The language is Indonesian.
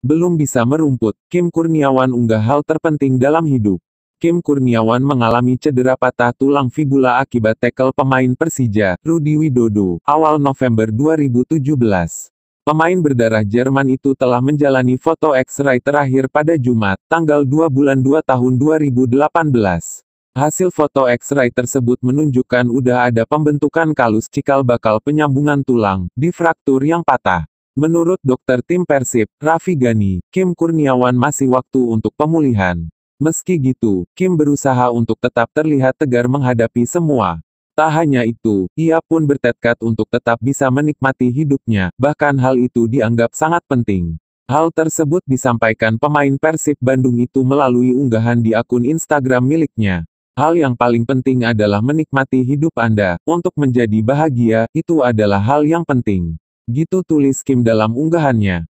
Belum bisa merumput, Kim Kurniawan unggah hal terpenting dalam hidup. Kim Kurniawan mengalami cedera patah tulang fibula akibat tackle pemain Persija, Rudi Widodo, awal November 2017. Pemain berdarah Jerman itu telah menjalani foto X-ray terakhir pada Jumat, tanggal 2 bulan 2 tahun 2018. Hasil foto X-ray tersebut menunjukkan udah ada pembentukan kalus cikal bakal penyambungan tulang, di fraktur yang patah. Menurut dokter tim Persib, Raffi Gani, Kim Kurniawan masih waktu untuk pemulihan. Meski gitu, Kim berusaha untuk tetap terlihat tegar menghadapi semua. Tak hanya itu, ia pun bertekad untuk tetap bisa menikmati hidupnya, bahkan hal itu dianggap sangat penting. Hal tersebut disampaikan pemain Persib Bandung itu melalui unggahan di akun Instagram miliknya. Hal yang paling penting adalah menikmati hidup Anda. Untuk menjadi bahagia, itu adalah hal yang penting. Gitu tulis Kim dalam unggahannya.